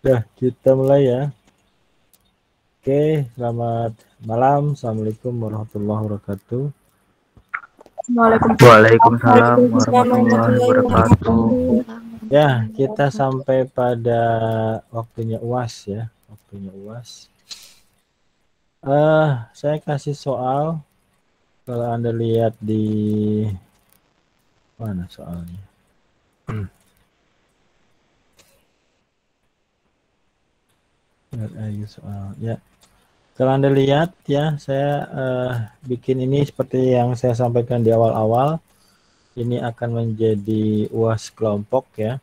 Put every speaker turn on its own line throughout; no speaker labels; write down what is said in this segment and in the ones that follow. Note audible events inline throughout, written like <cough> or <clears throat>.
Ya, kita mulai ya. Oke, selamat malam. Assalamualaikum warahmatullahi wabarakatuh.
Waalaikumsalam warahmatullahi wabarakatuh.
Ya, kita sampai pada waktunya UAS ya, waktunya UAS. Uh, saya kasih soal kalau Anda lihat di mana soalnya. <clears throat> Lihat aja soal. Ya. Kalau Anda lihat ya, saya uh, bikin ini seperti yang saya sampaikan di awal-awal. Ini akan menjadi UAS kelompok ya.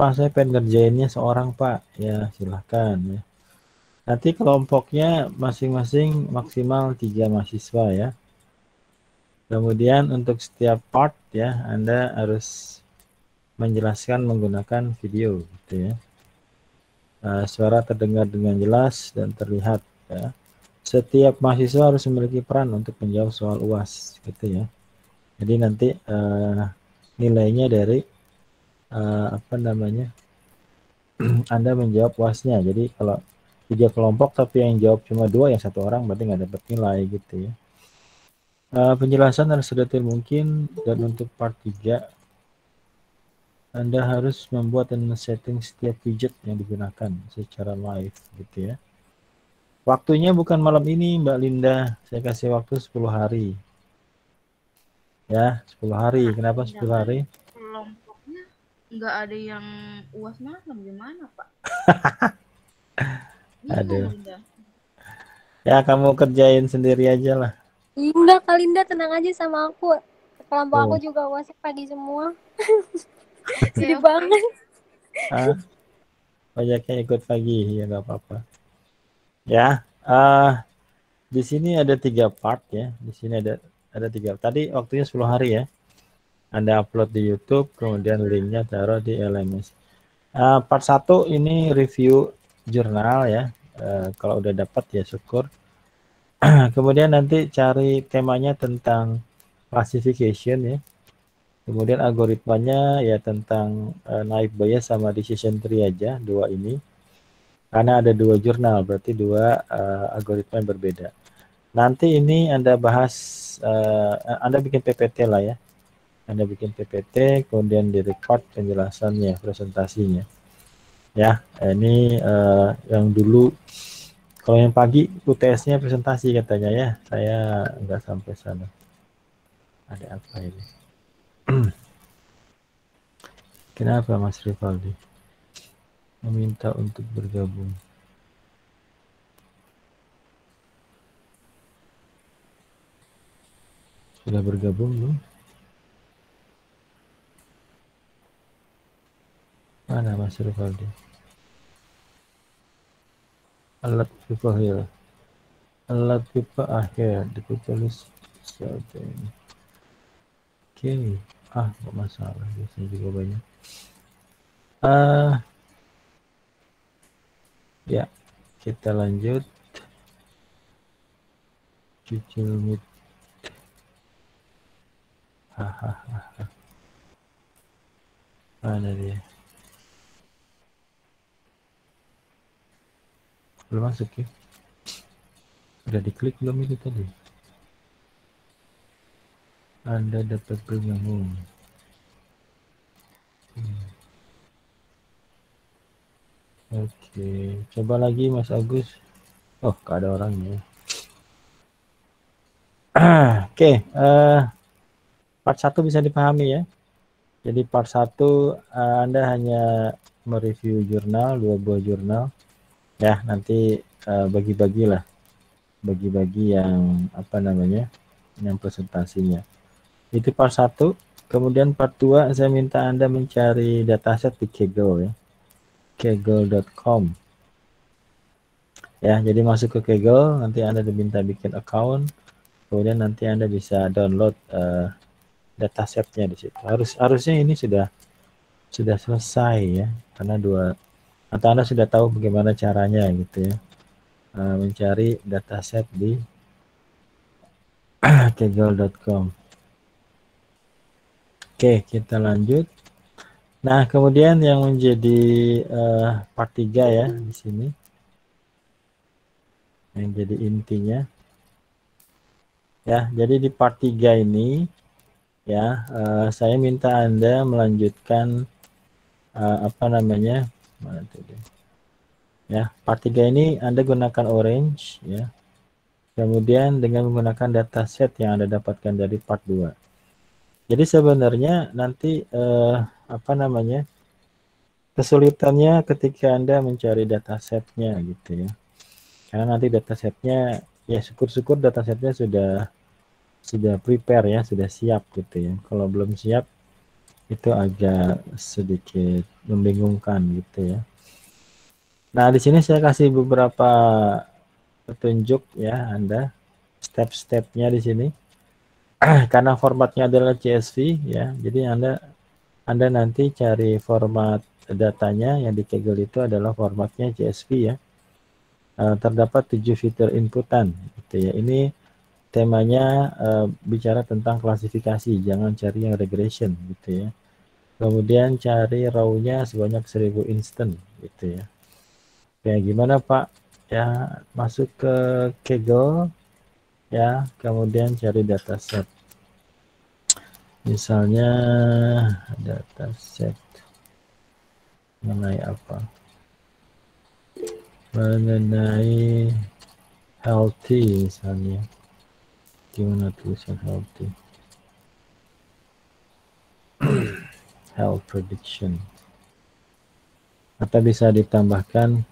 Pak, saya pengen ngerjainnya seorang, Pak. Ya, silahkan ya. Nanti kelompoknya masing-masing maksimal tiga mahasiswa ya. Kemudian untuk setiap part ya, Anda harus menjelaskan menggunakan video gitu ya. Nah, suara terdengar dengan jelas dan terlihat ya. Setiap mahasiswa harus memiliki peran untuk menjawab soal UAS gitu ya. Jadi nanti uh, nilainya dari uh, apa namanya? <clears throat> Anda menjawab UASnya. Jadi kalau tiga kelompok tapi yang jawab cuma dua yang satu orang berarti nggak dapat nilai gitu ya. Uh, penjelasan harus sedetail mungkin dan untuk part 3 anda harus membuat dan men-setting setiap widget yang digunakan secara live gitu ya. Waktunya bukan malam ini Mbak Linda, saya kasih waktu 10 hari. Ya, 10 hari. Kenapa 10 hari?
Kelompoknya nggak ada yang uas malam gimana Pak? <laughs>
Aduh. Ya kamu kerjain sendiri aja lah.
Enggak, Kalinda tenang aja sama aku. Kelompok
Oh.
aku juga uasnya pagi semua. <laughs> Sedih
oke.
banget.
Ah, banyaknya ikut pagi ya nggak apa-apa. Ya, ah di sini ada tiga part ya. Di sini ada ada tiga. Tadi waktunya 10 hari ya. Anda upload di YouTube, kemudian linknya taruh di LMS. Ah, part 1 ini review jurnal ya. Eh, kalau udah dapat ya syukur. <clears throat> kemudian nanti cari temanya tentang classification ya. Kemudian algoritmanya ya tentang uh, naik bias sama decision tree aja dua ini. Karena ada dua jurnal berarti dua uh, algoritma yang berbeda. Nanti ini Anda bahas uh, Anda bikin PPT lah ya. Anda bikin PPT kemudian di record penjelasannya, presentasinya. Ya, ini uh, yang dulu kalau yang pagi UTS-nya presentasi katanya ya. Saya nggak sampai sana. Ada apa ini? <clears throat> Kenapa Mas Rivaldi meminta untuk bergabung? Sudah bergabung belum? Mana Mas Rivaldi? Alat akhir. Alat pipa akhir ditulis siapa ini? Oke, ah nggak masalah biasanya juga banyak. Ah, ya kita lanjut. Cicil mit. Hahaha. Mana dia? Belum masuk ya? Udah diklik belum itu tadi? Anda dapat bergabung. Hmm. Oke, coba lagi Mas Agus. Oh, gak ada orangnya. <clears throat> Oke, eh, part 1 bisa dipahami ya. Jadi part 1 eh, Anda hanya mereview jurnal, dua buah jurnal. Ya, nanti eh, bagi-bagilah. Bagi-bagi yang apa namanya? Yang presentasinya. Itu part 1. Kemudian part 2 saya minta Anda mencari dataset di Kaggle ya. Kaggle.com. Ya, jadi masuk ke Kaggle, nanti Anda diminta bikin account. Kemudian nanti Anda bisa download uh, datasetnya di situ. Harus harusnya ini sudah sudah selesai ya, karena dua atau Anda sudah tahu bagaimana caranya gitu ya. Uh, mencari dataset di <clears throat> kaggle.com. Oke, kita lanjut. Nah, kemudian yang menjadi uh, part 3 ya di sini. Yang jadi intinya. Ya, jadi di part 3 ini ya, uh, saya minta Anda melanjutkan uh, apa namanya? Mana tuh dia? Ya, part 3 ini Anda gunakan orange ya. Kemudian dengan menggunakan dataset yang Anda dapatkan dari part 2. Jadi sebenarnya nanti eh, apa namanya kesulitannya ketika anda mencari datasetnya gitu ya. Karena nanti datasetnya ya syukur-syukur datasetnya sudah sudah prepare ya, sudah siap gitu ya. Kalau belum siap itu agak sedikit membingungkan gitu ya. Nah, di sini saya kasih beberapa petunjuk ya Anda step-stepnya di sini. <clears throat> karena formatnya adalah CSV ya. Jadi anda anda nanti cari format datanya yang di Kaggle itu adalah formatnya CSV ya. Uh, terdapat tujuh fitur inputan gitu ya. Ini temanya uh, bicara tentang klasifikasi jangan cari yang regression gitu ya. Kemudian cari row-nya sebanyak 1000 instant gitu ya. Kayak gimana Pak? Ya masuk ke Kaggle ya kemudian cari dataset misalnya dataset mengenai apa? Mengenai healthy misalnya. Gimana tulisan healthy? Health prediction. Atau bisa ditambahkan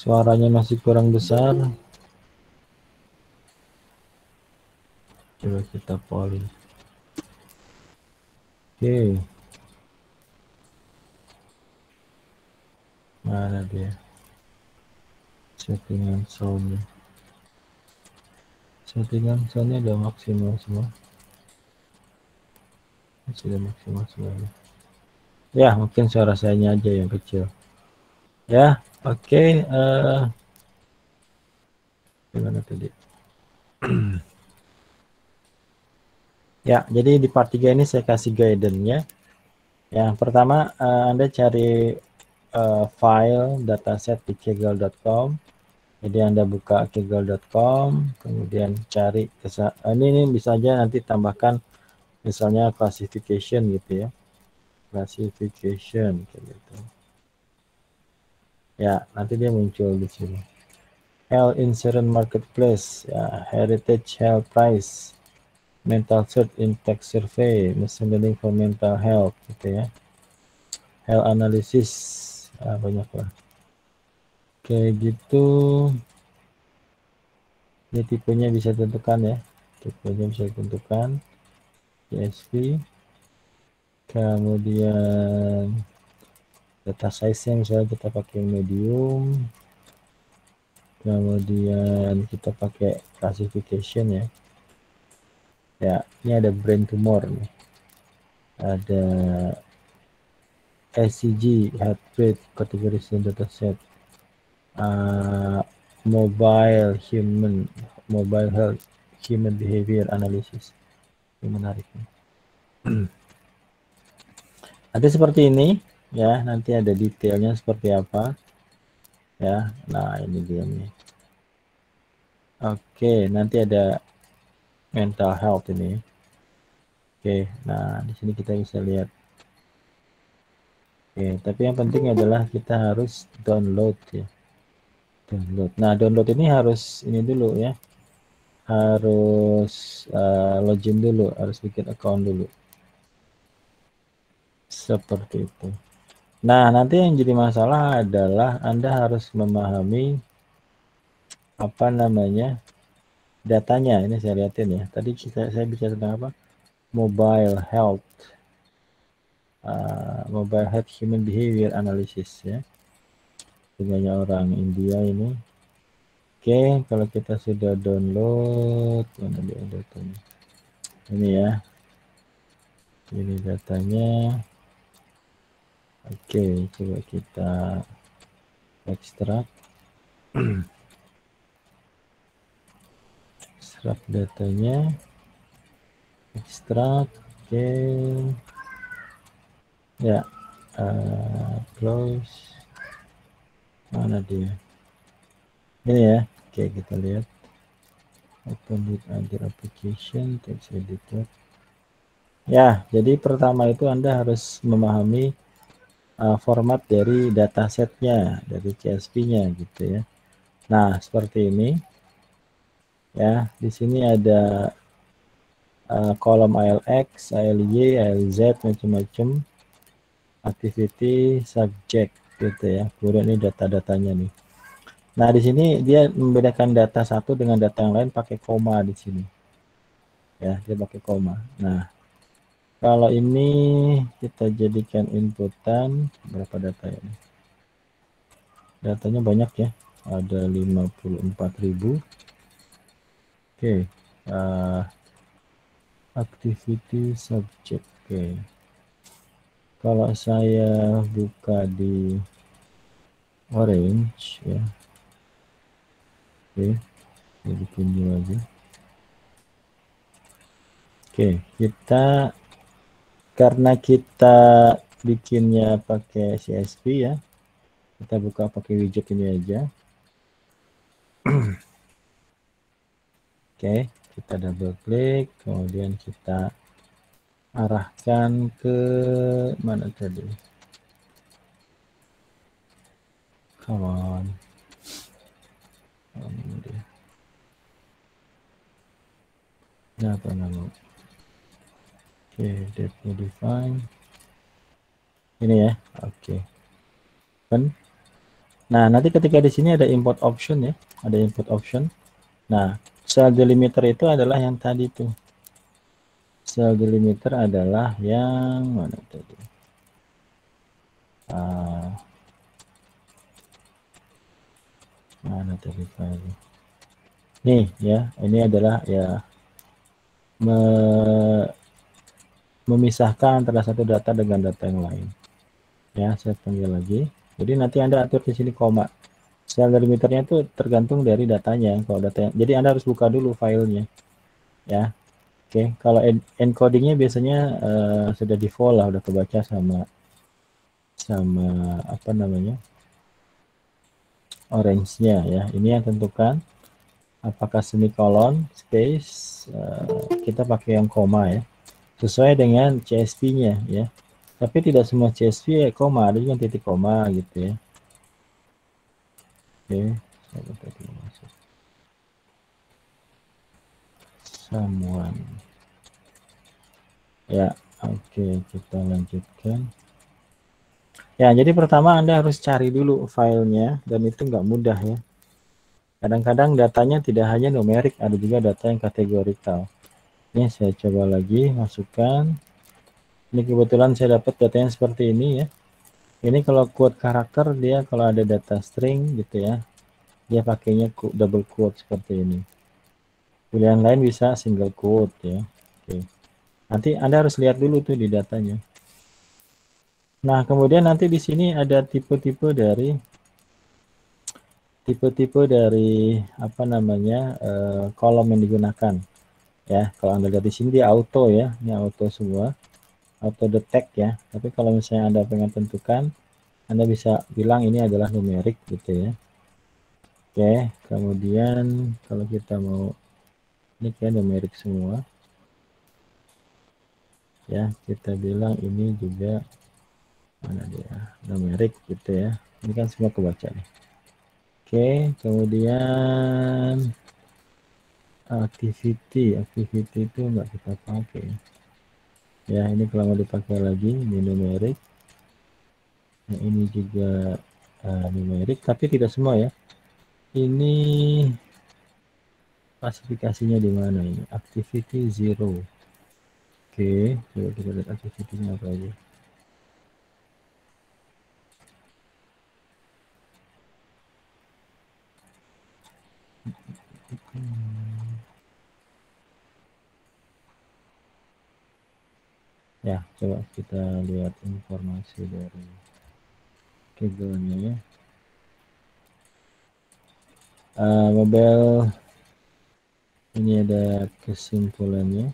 Suaranya masih kurang besar. Coba kita polling. Oke. Mana dia? Settingan soundnya. Settingan soundnya udah maksimal semua. Sudah maksimal semua. Ya, mungkin suara saya aja yang kecil. Ya, Oke, okay, uh, eh, gimana tadi? <clears throat> ya, jadi di part 3 ini saya kasih guidance-nya. Yang pertama, uh, Anda cari uh, file dataset di kegel.com. Jadi Anda buka kegel.com, kemudian cari uh, ini, ini bisa aja nanti tambahkan misalnya classification gitu ya. Classification kayak gitu. Ya, nanti dia muncul di sini. Health Insurance Marketplace, ya, Heritage Health Price, Mental Search Impact Survey, Machine Learning for Mental Health, gitu ya. Health Analysis, ya, banyak lah. Kayak gitu. Ini tipenya bisa tentukan ya. Tipenya bisa tentukan. CSV. Kemudian data size-nya misalnya kita pakai medium kemudian kita pakai classification ya. Ya ini ada brain tumor nih. Ada SCG heart rate categorization dataset uh, mobile human mobile health human behavior analysis. Ini menarik <clears throat> ada seperti ini ya nanti ada detailnya seperti apa. Ya nah ini dia nih. Oke nanti ada mental health ini. Oke nah di sini kita bisa lihat. Oke tapi yang penting adalah kita harus download ya. Download. Nah download ini harus ini dulu ya. Harus uh, login dulu harus bikin account dulu. Seperti itu Nah, nanti yang jadi masalah adalah Anda harus memahami apa namanya datanya. Ini saya lihatin ya. Tadi saya, saya bicara tentang apa? Mobile health, uh, mobile health human behavior analysis ya. Punyanya orang India ini. Oke, kalau kita sudah download, mana dia datanya? Ini ya. Ini datanya. Oke, coba kita ekstrak. <clears throat> ekstrak datanya. Extract. Oke. Ya. Uh, close. Mana dia? Ini ya. Oke, kita lihat. Open with other application, text editor. Ya, jadi pertama itu Anda harus memahami uh, format dari datasetnya, dari CSV-nya gitu ya. Nah, seperti ini. Ya, di sini ada uh, kolom ALX, ALY, ALZ macam-macam activity subject gitu ya. Kemudian ini data-datanya nih. Nah, di sini dia membedakan data satu dengan data yang lain pakai koma di sini. Ya, dia pakai koma. Nah, kalau ini kita jadikan inputan berapa data ini? Datanya banyak ya. Ada 54.000. Oke, okay. uh, activity subject. Oke. Okay. Kalau saya buka di orange ya. Oke. Okay. Bikin new aja. Oke, okay. kita karena kita bikinnya pakai CSV ya. Kita buka pakai widget ini aja. Oke, kita double klik, kemudian kita arahkan ke mana tadi? Come on. Dia. Ini apa nama? Oke, date modify. Ini ya, oke. Kan? Nah, nanti ketika di sini ada import option ya, ada import option. Nah, Cell delimiter itu adalah yang tadi tuh. Cell delimiter adalah yang mana tadi? Uh, mana tadi file? Nih ya, ini adalah ya me, memisahkan antara satu data dengan data yang lain. Ya, saya panggil lagi. Jadi nanti Anda atur di sini koma Style delimiternya itu tergantung dari datanya. Kalau data, jadi Anda harus buka dulu filenya, ya. Oke, kalau encodingnya biasanya uh, sudah default lah, udah kebaca sama sama apa namanya orange-nya ya. Ini yang tentukan apakah semicolon, space, uh, kita pakai yang koma ya, sesuai dengan CSV-nya ya. Tapi tidak semua CSV ya koma, ada juga titik koma gitu ya. Oke. Someone. Ya, oke, kita lanjutkan. Ya, jadi pertama Anda harus cari dulu filenya, dan itu nggak mudah ya. Kadang-kadang datanya tidak hanya numerik, ada juga data yang kategorikal. Ini saya coba lagi, masukkan. Ini kebetulan saya dapat datanya seperti ini ya. Ini kalau quote karakter dia kalau ada data string gitu ya, dia pakainya double quote seperti ini. Pilihan lain bisa single quote ya. Oke. Nanti Anda harus lihat dulu tuh di datanya. Nah, kemudian nanti di sini ada tipe-tipe dari tipe-tipe dari apa namanya uh, kolom yang digunakan. Ya, kalau Anda lihat di sini dia auto ya, ini auto semua auto detect ya. Tapi kalau misalnya Anda pengen tentukan, Anda bisa bilang ini adalah numerik gitu ya. Oke, kemudian kalau kita mau ini kayak numerik semua. Ya, kita bilang ini juga mana dia? Numerik gitu ya. Ini kan semua kebaca nih. Oke, kemudian activity, activity itu enggak kita pakai. Ya ini kalau mau dipakai lagi ini numerik. Nah, ini juga uh, numerik tapi tidak semua ya. Ini klasifikasinya di mana ini? Activity zero. Oke coba kita lihat activity-nya apa aja Ya, coba kita lihat informasi dari Kegel-nya ya. Uh, mobile ini ada kesimpulannya.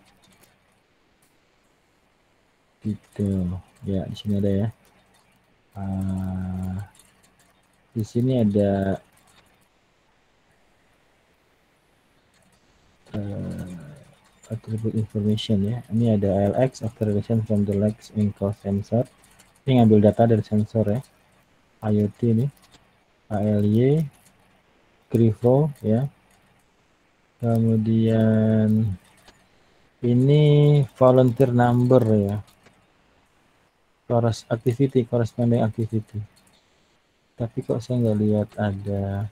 detail ya di sini ada ya uh, di sini ada uh, attribute information ya. Ini ada LX after relation from the in cost sensor. Ini ngambil data dari sensor ya. IoT ini. ALY Grivo ya. Kemudian ini volunteer number ya. Chorus activity corresponding activity. Tapi kok saya nggak lihat ada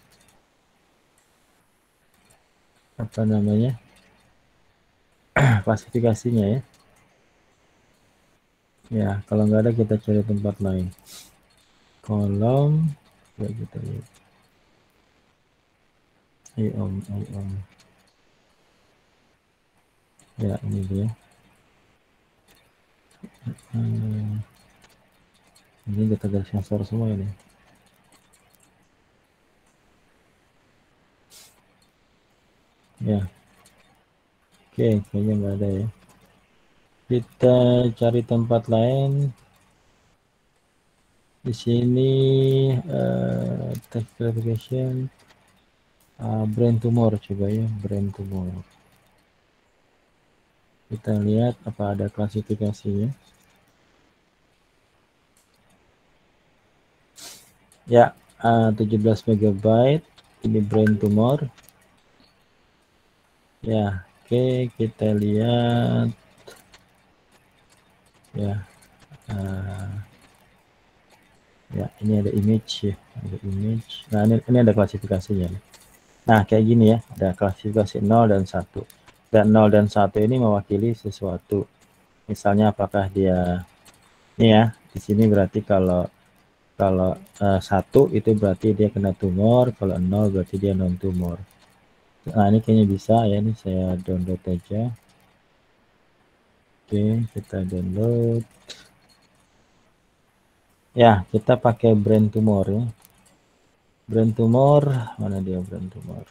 apa namanya <clears throat> klasifikasinya ya ya kalau nggak ada kita cari tempat lain kolom ya kita lihat Ayo om, ayo om. Ya ini dia. Hmm. Ini data dari sensor semua ini. Ya. Oke, kayaknya nggak ada ya. Kita cari tempat lain. Di sini uh, text clarification uh, brain tumor coba ya, brain tumor. Kita lihat apa ada klasifikasinya. Ya, uh, 17 MB ini brain tumor. Ya, oke kita lihat. Ya, uh, ya ini ada image ya, ada image. Nah ini, ini ada klasifikasinya. Nah kayak gini ya, ada klasifikasi 0 dan 1. Dan 0 dan 1 ini mewakili sesuatu. Misalnya apakah dia ini ya, di sini berarti kalau kalau uh, satu itu berarti dia kena tumor, kalau nol berarti dia non tumor. Nah ini kayaknya bisa ya, ini saya download aja. Oke, kita download. Ya, kita pakai brain tumor ya. Brain tumor, mana dia brain tumor?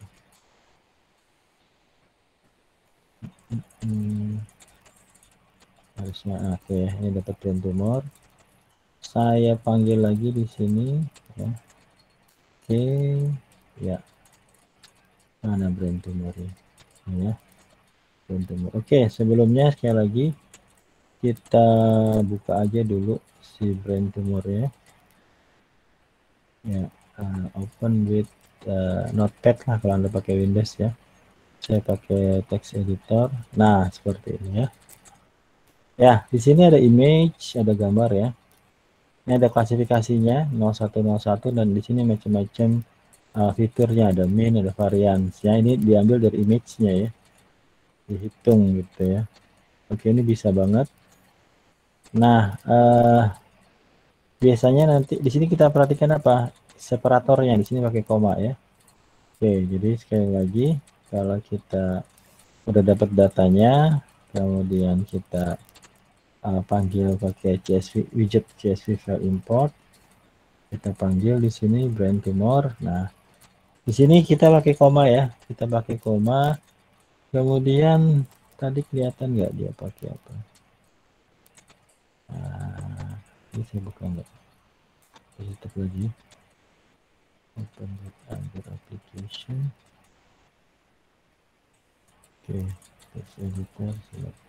Hmm, harusnya oke, okay, ini dapat brain tumor. Saya panggil lagi di sini ya. Oke, ya mana brain tumor ya. Brain tumor. Oke sebelumnya sekali lagi kita buka aja dulu si brain tumor ya ya uh, open with uh, notepad lah kalau anda pakai Windows ya. Saya pakai text editor. Nah seperti ini ya. Ya di sini ada image ada gambar ya. Ini ada klasifikasinya 0101 dan di sini macam-macam uh, fiturnya ada min ada varians ya ini diambil dari image-nya ya. Dihitung gitu ya. Oke ini bisa banget. Nah uh, biasanya nanti di sini kita perhatikan apa? Separatornya. Di sini pakai koma ya. Oke jadi sekali lagi kalau kita udah dapat datanya kemudian kita uh, panggil pakai CSV widget CSV file import. Kita panggil di sini brain tumor. Nah di sini kita pakai koma ya. Kita pakai koma. Kemudian tadi kelihatan nggak dia pakai apa? Nah, ini saya buka nggak? Tutup lagi. Open with other application. Oke, okay. text editor select.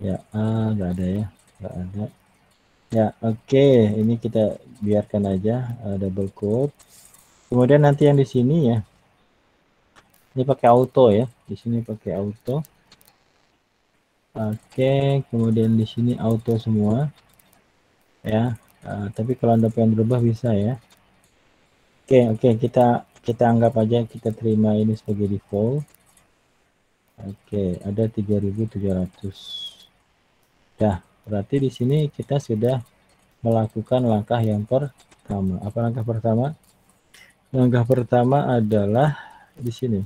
Ya, ah, nggak ada ya, nggak ada. Ya, oke. Okay. Ini kita biarkan aja uh, double quote. Kemudian nanti yang di sini ya. Ini pakai auto ya. Di sini pakai auto. Oke, okay. kemudian di sini auto semua. Ya. Uh, tapi kalau Anda pengen berubah bisa ya. Oke, okay, oke, okay. kita kita anggap aja kita terima ini sebagai default. Oke, okay. ada 3700. Dah. Berarti di sini kita sudah melakukan langkah yang pertama. Apa langkah pertama? Langkah pertama adalah di sini.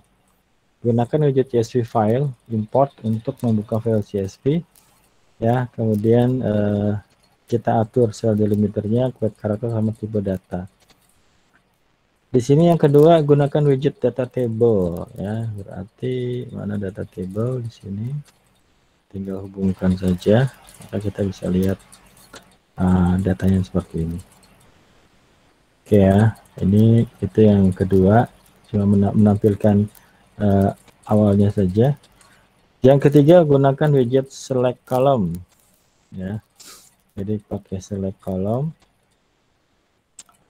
Gunakan widget CSV file import untuk membuka file CSV. Ya, kemudian eh, kita atur cell delimiternya, kuat karakter sama tipe data. Di Di sini yang kedua gunakan widget data table ya. Berarti mana data table di sini? Tinggal hubungkan saja, maka kita bisa lihat uh, datanya seperti ini. Oke ya, ini itu yang kedua, cuma menampilkan uh, awalnya saja. Yang ketiga gunakan widget select column ya. Jadi pakai select column.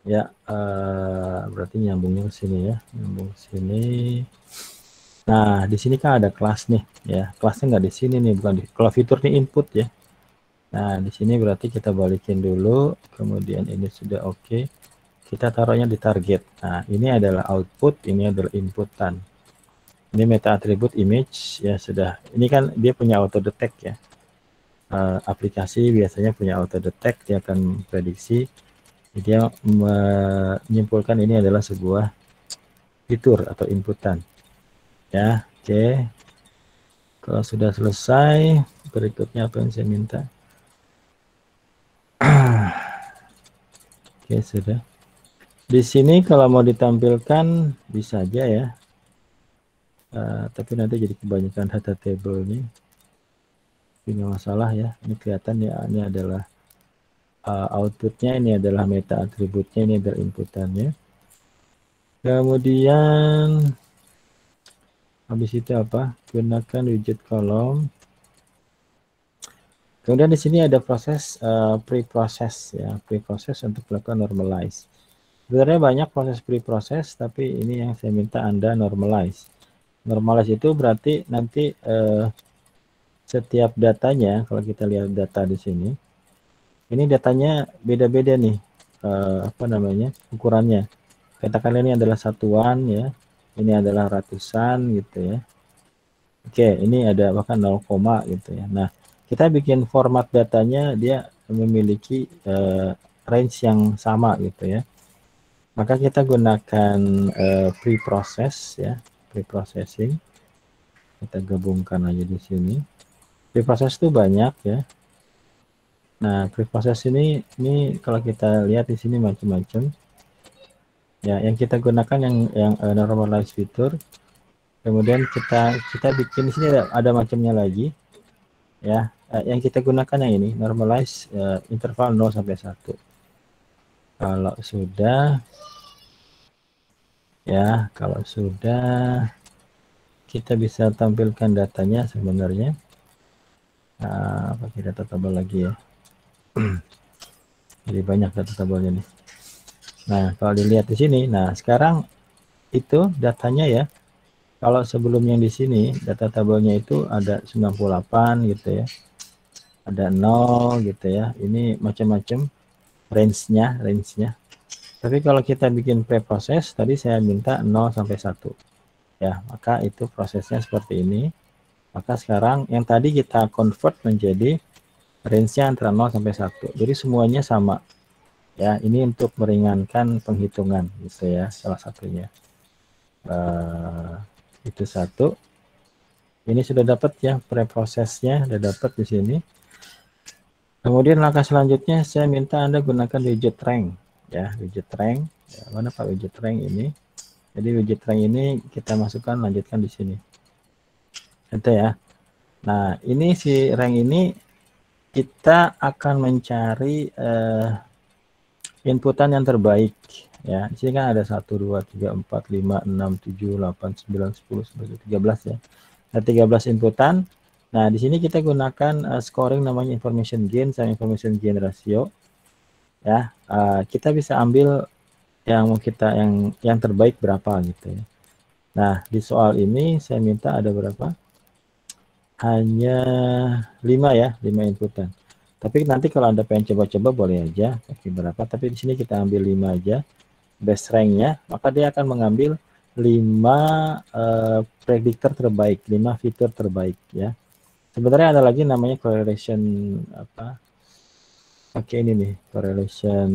Ya, uh, berarti nyambungnya ke sini ya, nyambung sini. Nah, di sini kan ada kelas nih ya. Kelasnya nggak di sini nih, bukan di kalau fitur ini input ya. Nah, di sini berarti kita balikin dulu, kemudian ini sudah oke. Okay. Kita taruhnya di target. Nah, ini adalah output, ini adalah inputan ini meta atribut image ya sudah ini kan dia punya auto detect ya uh, aplikasi biasanya punya auto detect dia akan prediksi dia menyimpulkan ini adalah sebuah fitur atau inputan ya oke. Okay. kalau sudah selesai berikutnya apa yang saya minta? Oke okay, sudah. Di sini kalau mau ditampilkan bisa aja ya. Uh, tapi nanti jadi kebanyakan data table ini. Ini masalah ya ini kelihatan ya ini adalah uh, outputnya ini adalah meta atributnya ini adalah inputannya. Kemudian habis itu apa? Gunakan widget kolom. Kemudian di sini ada proses uh, pre-process ya. Pre-process untuk melakukan normalize. Sebenarnya banyak proses pre-process tapi ini yang saya minta anda normalize. Normalize itu berarti nanti eh, setiap datanya, kalau kita lihat data di sini, ini datanya beda-beda nih, eh, apa namanya, ukurannya. Katakan ini adalah satuan ya, ini adalah ratusan gitu ya. Oke, ini ada bahkan 0, gitu ya. Nah, kita bikin format datanya dia memiliki eh, range yang sama gitu ya. Maka kita gunakan uh, pre-process ya preprocessing kita gabungkan aja di sini preprocess itu banyak ya nah preprocess ini ini kalau kita lihat di sini macam-macam ya yang kita gunakan yang yang uh, normalize fitur. Kemudian kita kita bikin di sini ada, ada macamnya lagi. Ya uh, yang kita gunakan yang ini normalize uh, interval 0 sampai 1 kalau sudah ya kalau sudah kita bisa tampilkan datanya sebenarnya. Nah, apa kita tabel lagi ya. <clears throat> Jadi banyak data tabelnya nih nah kalau dilihat di sini nah sekarang itu datanya ya kalau sebelum yang di sini data tabelnya itu ada 98 gitu ya ada 0 gitu ya ini macam-macam range-nya range-nya tapi kalau kita bikin pre-proses, tadi saya minta 0 sampai 1. Ya, maka itu prosesnya seperti ini. Maka sekarang yang tadi kita convert menjadi range-nya antara 0 sampai 1. Jadi semuanya sama. Ya, ini untuk meringankan penghitungan gitu ya, salah satunya. Uh, itu satu. Ini sudah dapat ya pre-prosesnya, sudah dapat di sini. Kemudian langkah selanjutnya saya minta Anda gunakan widget rank ya widget rank ya, mana pak widget rank ini jadi widget rank ini kita masukkan lanjutkan di sini itu ya nah ini si rank ini kita akan mencari uh, inputan yang terbaik ya di sini kan ada 1 2 3 4 5 6 7 8 9 10 11 13 ya ada 13 inputan nah di sini kita gunakan uh, scoring namanya information gain sama information gain ratio ya uh, kita bisa ambil yang mau kita yang yang terbaik berapa gitu ya. Nah di soal ini saya minta ada berapa? Hanya lima ya, lima inputan. Tapi nanti kalau anda pengen coba-coba boleh aja pakai berapa. Tapi di sini kita ambil lima aja best ranknya, maka dia akan mengambil lima uh, prediktor terbaik, lima fitur terbaik ya. Sebenarnya ada lagi namanya correlation apa pakai ini nih correlation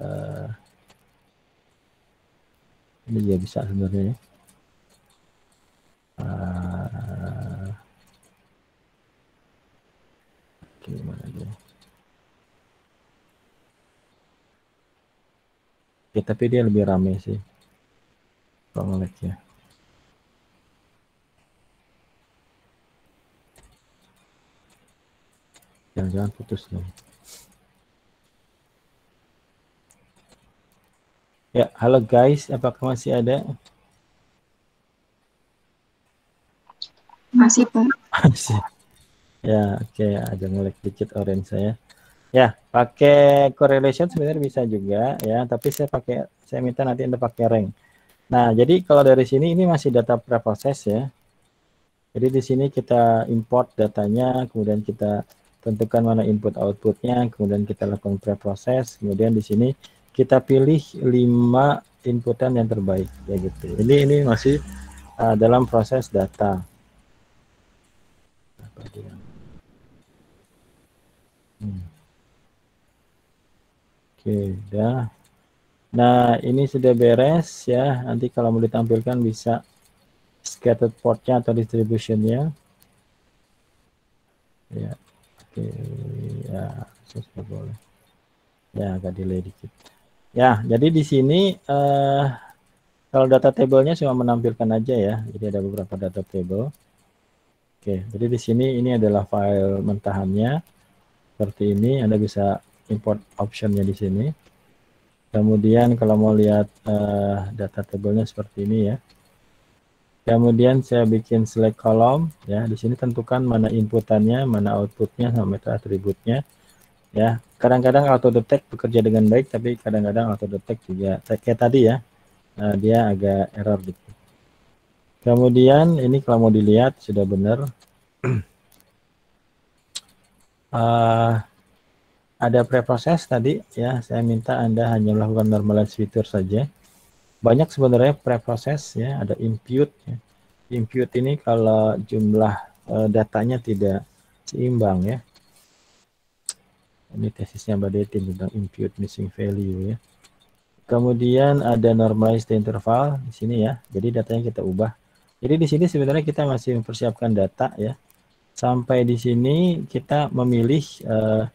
uh, ini juga bisa sebenarnya ya. Uh, Oke, mana dia? Oke, tapi dia lebih ramai sih. Kok ngelag ya? Jangan-jangan putus nih. Ya, halo guys, apakah masih ada?
Masih, Pak.
Masih. Ya, oke, ada ngelag dikit orange saya. Ya, pakai correlation sebenarnya bisa juga ya, tapi saya pakai saya minta nanti Anda pakai rank. Nah, jadi kalau dari sini ini masih data preprocess ya. Jadi di sini kita import datanya, kemudian kita tentukan mana input outputnya, kemudian kita lakukan preprocess, kemudian di sini kita pilih lima inputan yang terbaik ya gitu. Ini ini masih uh, dalam proses data. Apa dia? Oke, udah. Nah, ini sudah beres ya. Nanti kalau mau ditampilkan bisa scattered portnya atau distributionnya. Ya, oke. Ya, sudah boleh. Ya, agak delay dikit. Ya, jadi di sini eh, kalau data table-nya cuma menampilkan aja ya. Jadi ada beberapa data table. Oke, jadi di sini ini adalah file mentahannya. Seperti ini, Anda bisa import optionnya di sini. Kemudian kalau mau lihat uh, data tabelnya seperti ini ya. Kemudian saya bikin select column ya. Di sini tentukan mana inputannya, mana outputnya, sama atributnya. Ya, kadang-kadang auto detect bekerja dengan baik, tapi kadang-kadang auto detect juga kayak tadi ya, uh, dia agak error gitu. Kemudian ini kalau mau dilihat sudah benar. <clears throat> uh, ada preproses tadi ya. Saya minta anda hanya melakukan normalize fitur saja. Banyak sebenarnya preproses ya. Ada impute ya. impute ini kalau jumlah uh, datanya tidak seimbang ya. Ini tesisnya Mbak Deti tentang impute missing value ya. Kemudian ada normalize the interval di sini ya. Jadi datanya kita ubah. Jadi di sini sebenarnya kita masih mempersiapkan data ya sampai di sini kita memilih uh,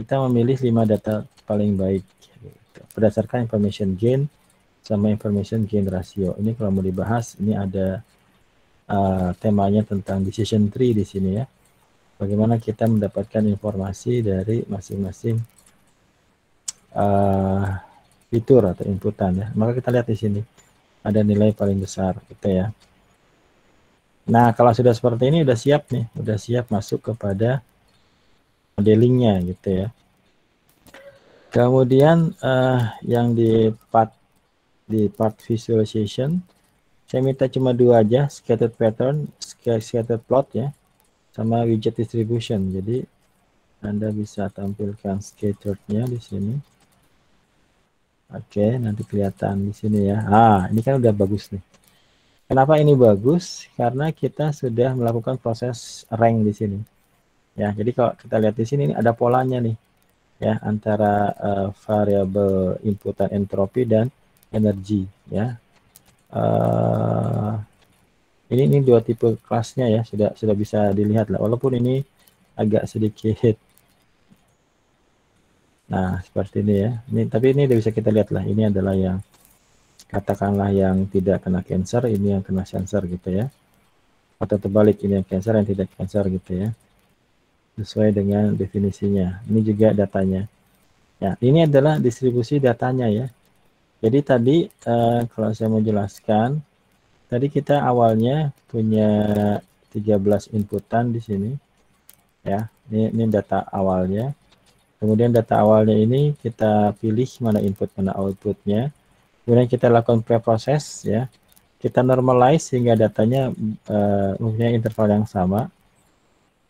kita memilih lima data paling baik berdasarkan information gain sama information gain ratio. Ini kalau mau dibahas, ini ada uh, temanya tentang decision tree di sini ya. Bagaimana kita mendapatkan informasi dari masing-masing uh, fitur atau inputan ya. Maka kita lihat di sini ada nilai paling besar gitu ya. Nah, kalau sudah seperti ini udah siap nih, udah siap masuk kepada modelingnya gitu ya. Kemudian uh, yang di part di part visualization saya minta cuma dua aja scattered pattern, scattered plot ya, sama widget distribution. Jadi Anda bisa tampilkan scatterednya di sini. Oke, nanti kelihatan di sini ya. Ah, ini kan udah bagus nih. Kenapa ini bagus? Karena kita sudah melakukan proses rank di sini. Ya, jadi kalau kita lihat di sini ini ada polanya nih. Ya, antara uh, variabel inputan entropi dan energi ya. Uh, ini ini dua tipe kelasnya ya, sudah sudah bisa dilihat lah. Walaupun ini agak sedikit Nah, seperti ini ya. Ini tapi ini udah bisa kita lihat lah. Ini adalah yang katakanlah yang tidak kena cancer, ini yang kena sensor gitu ya. Atau terbalik ini yang cancer yang tidak cancer gitu ya sesuai dengan definisinya. Ini juga datanya. Ya, ini adalah distribusi datanya ya. Jadi tadi eh, kalau saya mau jelaskan, tadi kita awalnya punya 13 inputan di sini. Ya, ini, ini data awalnya. Kemudian data awalnya ini kita pilih mana input mana outputnya. Kemudian kita lakukan preproses ya. Kita normalize sehingga datanya uh, mempunyai interval yang sama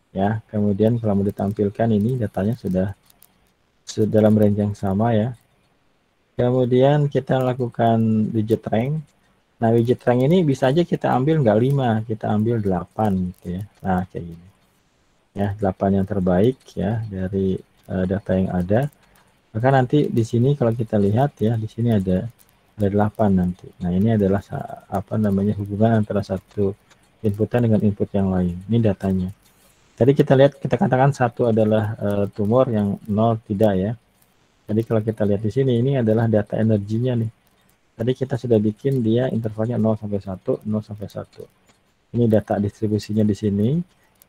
ya. Kemudian kalau mau ditampilkan ini datanya sudah sudah dalam range yang sama ya. Kemudian kita lakukan widget rank. Nah widget rank ini bisa aja kita ambil nggak 5 kita ambil 8 gitu ya. Nah kayak gini. Ya 8 yang terbaik ya dari uh, data yang ada. Maka nanti di sini kalau kita lihat ya di sini ada ada 8 nanti nah ini adalah apa namanya hubungan antara satu inputan dengan input yang lain ini datanya Tadi kita lihat kita katakan satu adalah uh, tumor yang nol tidak ya. Jadi kalau kita lihat di sini ini adalah data energinya nih. Tadi kita sudah bikin dia intervalnya 0 sampai 1, 0 sampai 1. Ini data distribusinya di sini.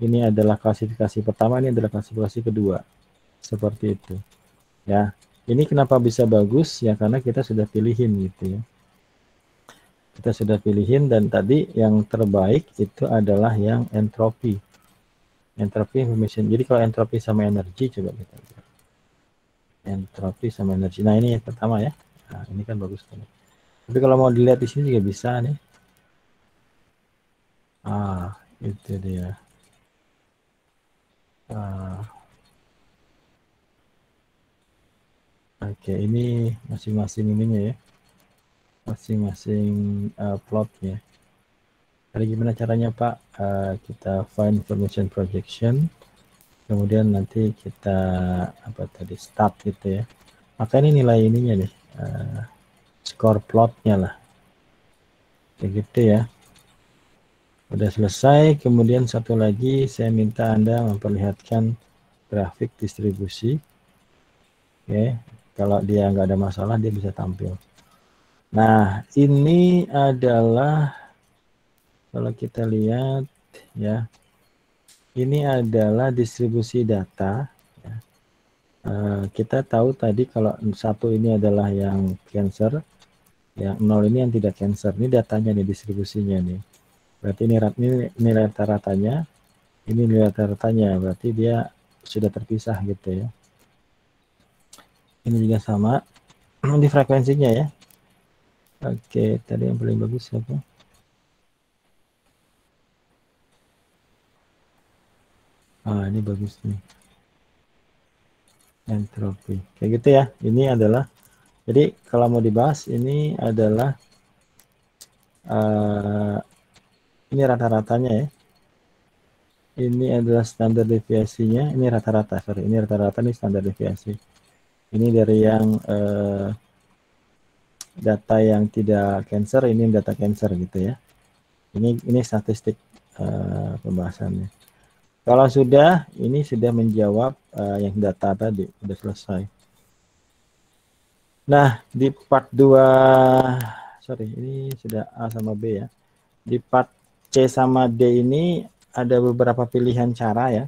Ini adalah klasifikasi pertama, ini adalah klasifikasi kedua. Seperti itu. Ya. Ini kenapa bisa bagus? Ya karena kita sudah pilihin gitu ya. Kita sudah pilihin dan tadi yang terbaik itu adalah yang entropi. Entropi information. Jadi kalau entropi sama energi coba kita lihat. Entropi sama energi. Nah, ini yang pertama ya. Nah, ini kan bagus sekali. Tapi kalau mau dilihat di sini juga bisa nih. Ah, itu dia. Ah. Oke, ini masing-masing ininya ya. Masing-masing uh, plotnya. Jadi gimana caranya Pak? Uh, kita find information projection. Kemudian nanti kita apa tadi start gitu ya. Maka ini nilai ininya nih. Uh, skor plotnya lah kayak gitu ya udah selesai kemudian satu lagi saya minta anda memperlihatkan grafik distribusi oke kalau dia nggak ada masalah dia bisa tampil nah ini adalah kalau kita lihat ya ini adalah distribusi data ya. Uh, kita tahu tadi kalau satu ini adalah yang cancer yang nol ini yang tidak cancer. Ini datanya nih distribusinya nih. Berarti ini, ini nilai rata-ratanya. Ini nilai rata-ratanya. Berarti dia sudah terpisah gitu ya. Ini juga sama. <clears throat> Di frekuensinya ya. Oke, tadi yang paling bagus siapa? Ah, ini bagus nih. Entropi. Kayak gitu ya. Ini adalah jadi kalau mau dibahas ini adalah uh, ini rata-ratanya ya. Ini adalah standar deviasinya. Ini rata-rata, sorry. Ini rata-rata ini standar deviasi. Ini dari yang uh, data yang tidak cancer, ini data cancer gitu ya. Ini ini statistik uh, pembahasannya. Kalau sudah, ini sudah menjawab uh, yang data tadi, sudah selesai. Nah, di part 2 sorry, ini sudah A sama B ya. Di part C sama D ini ada beberapa pilihan cara ya.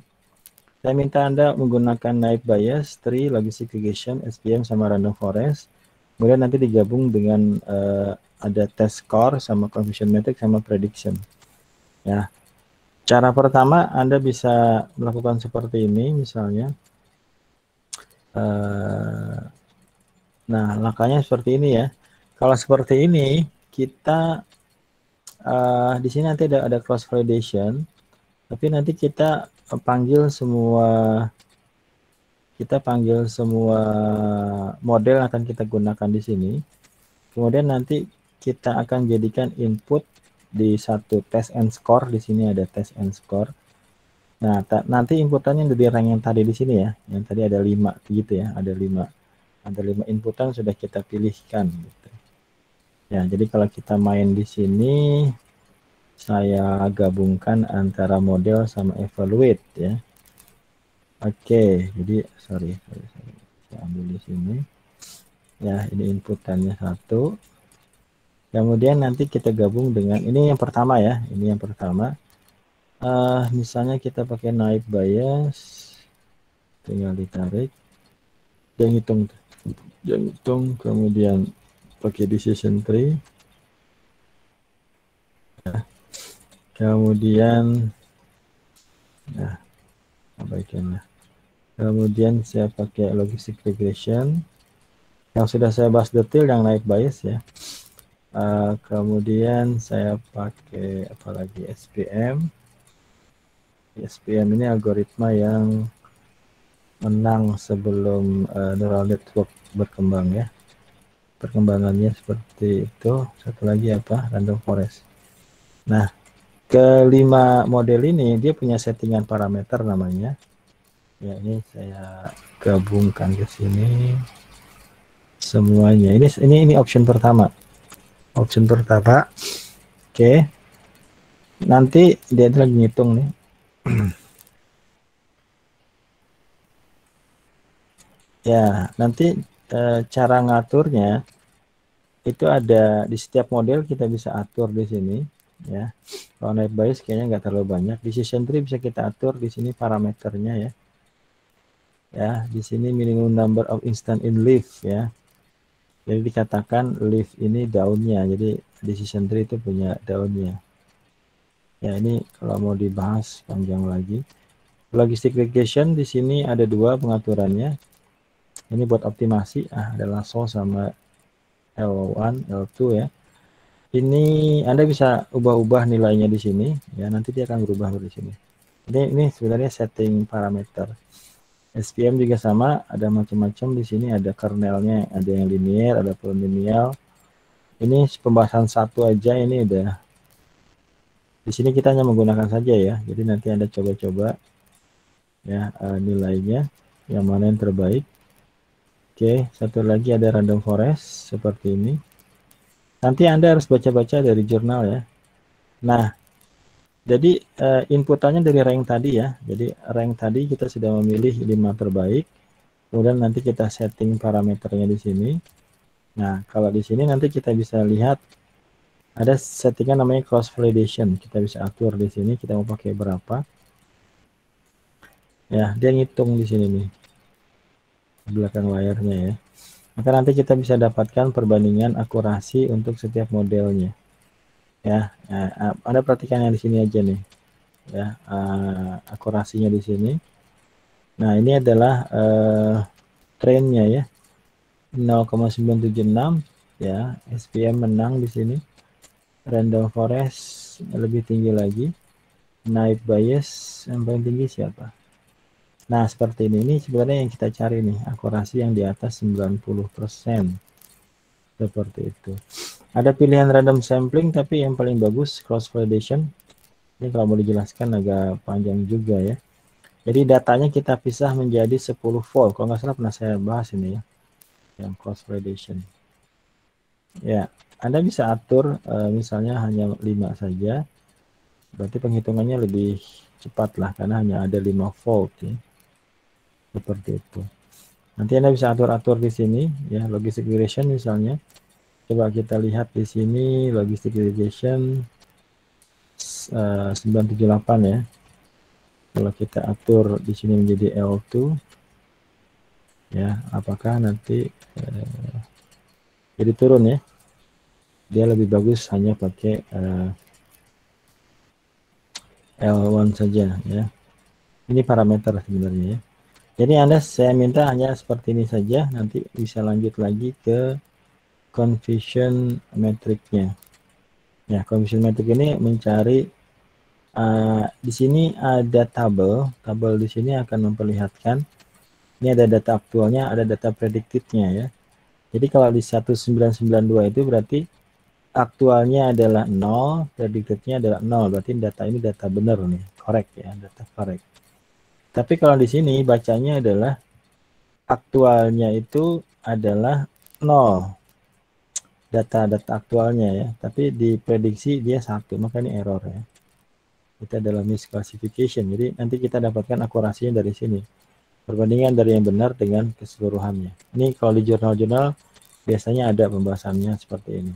Saya minta Anda menggunakan naive bias, tree, logistic regression, SPM sama random forest. Kemudian nanti digabung dengan uh, ada test score sama confusion metric sama prediction. Ya. Cara pertama Anda bisa melakukan seperti ini misalnya. Uh, Nah, langkahnya seperti ini ya. Kalau seperti ini, kita uh, di sini nanti ada ada cross validation, tapi nanti kita panggil semua kita panggil semua model akan kita gunakan di sini. Kemudian nanti kita akan jadikan input di satu test and score di sini ada test and score. Nah, nanti inputannya dari rank yang tadi di sini ya, yang tadi ada lima gitu ya, ada lima ada lima inputan sudah kita pilihkan gitu. Ya, jadi kalau kita main di sini saya gabungkan antara model sama evaluate ya. Oke, jadi sorry, sorry, sorry. Saya ambil di sini. Ya, ini inputannya satu. Kemudian nanti kita gabung dengan ini yang pertama ya, ini yang pertama. Uh, misalnya kita pakai naik bias, tinggal ditarik, dia ngitung tuh yang hitung kemudian pakai decision tree ya. Kemudian nah abaikannya kemudian saya pakai logistic regression. Yang sudah saya bahas detail yang naik bias ya. Uh, kemudian saya pakai apalagi SPM SPM ini algoritma yang menang sebelum uh, neural network berkembang ya. Perkembangannya seperti itu. Satu lagi apa? Random forest. Nah kelima model ini dia punya settingan parameter namanya. Ya ini saya gabungkan ke sini semuanya. Ini ini ini option pertama. Option pertama oke. Nanti dia lagi ngitung nih. <clears throat> Ya nanti e, cara ngaturnya itu ada di setiap model kita bisa atur di sini ya. Kalau naik bias kayaknya nggak terlalu banyak. Decision tree bisa kita atur di sini parameternya ya. Ya, di sini minimum number of instant in leaf ya. Jadi dikatakan leaf ini daunnya. Jadi decision tree itu punya daunnya. Ya, ini kalau mau dibahas panjang lagi. Logistic regression di sini ada dua pengaturannya. Ini buat optimasi, ah, adalah so sama L1, L2 ya ini Anda bisa ubah-ubah nilainya di sini ya nanti dia akan berubah di sini. Ini ini sebenarnya setting parameter. SPM juga sama, ada macam-macam di sini ada kernelnya, ada yang linear, ada polinomial. Ini pembahasan satu aja ini udah di sini kita hanya menggunakan saja ya. Jadi nanti Anda coba-coba ya uh, nilainya yang mana yang terbaik. Oke, satu lagi ada random forest seperti ini. Nanti Anda harus baca-baca dari jurnal ya. Nah, jadi uh, inputannya dari rank tadi ya. Jadi rank tadi kita sudah memilih 5 terbaik. Kemudian nanti kita setting parameternya di sini. Nah, kalau di sini nanti kita bisa lihat ada settingan namanya cross validation. Kita bisa atur di sini kita mau pakai berapa. Ya, dia ngitung di sini nih. Belakang layarnya ya maka nanti kita bisa dapatkan perbandingan akurasi untuk setiap modelnya. Ya, ya Anda perhatikan yang di sini aja nih. Ya uh, akurasinya di sini. Nah ini adalah uh, trennya ya. 0,976 ya. SPM menang di sini. Random forest lebih tinggi lagi. Naik bias yang paling tinggi siapa Nah, seperti ini. Ini sebenarnya yang kita cari nih, akurasi yang di atas 90%. Seperti itu. Ada pilihan random sampling, tapi yang paling bagus cross validation. Ini kalau mau dijelaskan agak panjang juga ya. Jadi datanya kita pisah menjadi 10 volt. Kalau nggak salah pernah saya bahas ini ya. Yang cross validation. Ya, Anda bisa atur uh, misalnya hanya 5 saja. Berarti penghitungannya lebih cepat lah karena hanya ada 5 volt ya seperti itu. Nanti Anda bisa atur-atur di sini ya logistic regression misalnya. Coba kita lihat di sini logistic regression uh, 978 ya. Kalau kita atur di sini menjadi L2 ya, apakah nanti uh, jadi turun ya. Dia lebih bagus hanya pakai uh, L1 saja ya. Ini parameter sebenarnya ya. Jadi Anda saya minta hanya seperti ini saja, nanti bisa lanjut lagi ke confusion metricnya. Ya, confusion metric ini mencari uh, di sini ada tabel, tabel di sini akan memperlihatkan ini ada data aktualnya, ada data predictednya ya. Jadi kalau di 1992 itu berarti aktualnya adalah 0, predictednya adalah 0, berarti data ini data benar nih, correct ya, data correct. Tapi kalau di sini bacanya adalah aktualnya itu adalah nol. Data-data aktualnya ya. Tapi diprediksi dia satu maka ini error ya. Itu adalah misclassification. Jadi nanti kita dapatkan akurasinya dari sini. Perbandingan dari yang benar dengan keseluruhannya. Ini kalau di jurnal-jurnal biasanya ada pembahasannya seperti ini.